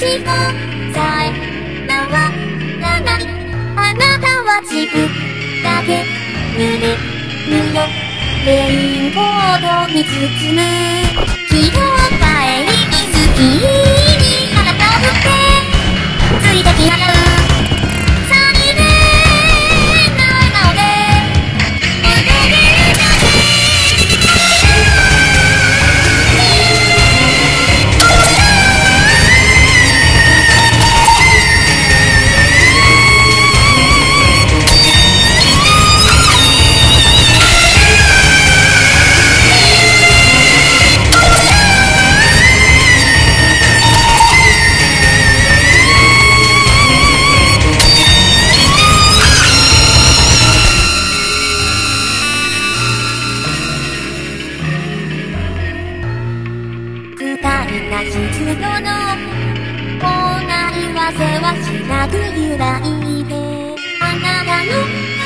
人さえなわらないあなたは自分だけ濡れぬよレインコードに包む快な湿度のこないわせはしなく揺らいであなたの